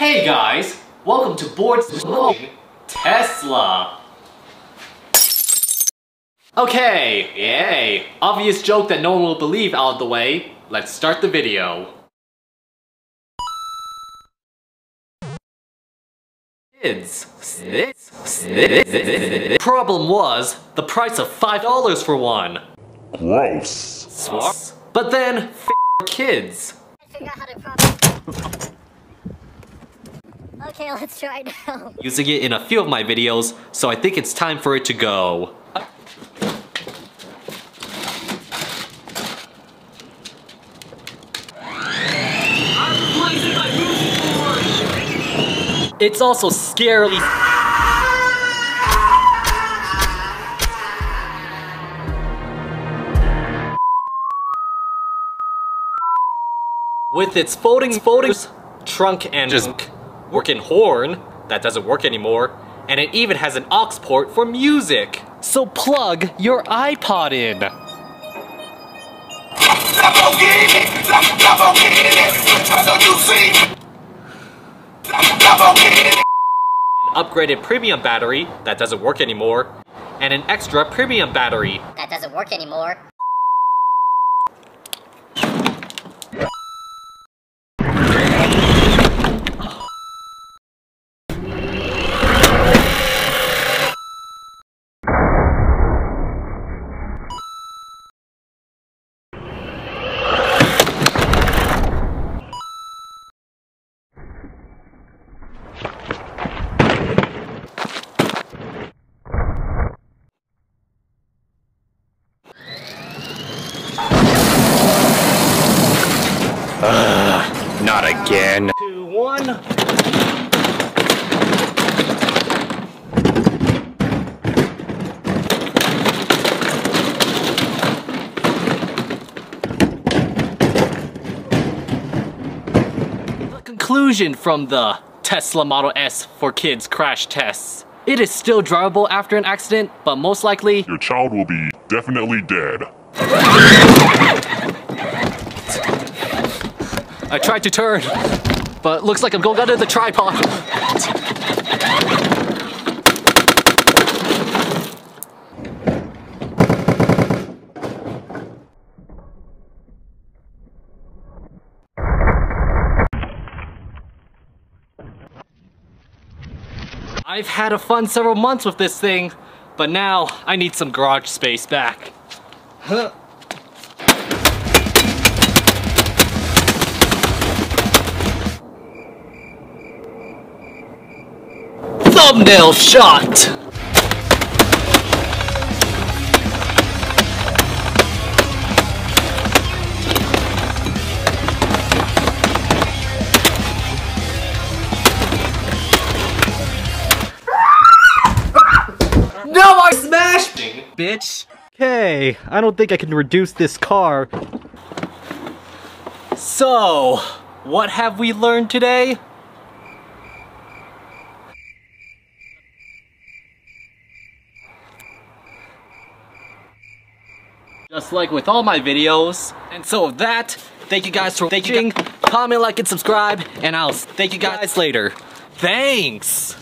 Hey guys, welcome to Board Tesla. Okay, yay. Obvious joke that no one will believe out of the way. Let's start the video. Kids. Problem was, the price of $5 for one. Gross. But then, f kids. figure out how to properly. Okay, let's try now. Using it in a few of my videos, so I think it's time for it to go. It's also scarily With its folding folding trunk and just working horn that doesn't work anymore, and it even has an aux port for music. So plug your iPod in. An upgraded premium battery that doesn't work anymore, and an extra premium battery. That doesn't work anymore. Not again. Two, one. The conclusion from the Tesla Model S for Kids crash tests. It is still drivable after an accident, but most likely Your child will be definitely dead. I tried to turn, but looks like I'm going under the tripod. I've had a fun several months with this thing, but now I need some garage space back. Huh. Thumbnail shot! No, I smashed! Bitch. Okay, I don't think I can reduce this car. So, what have we learned today? Just like with all my videos. And so with that, thank you guys for watching. Comment, like, and subscribe, and I'll thank you guys later. Thanks!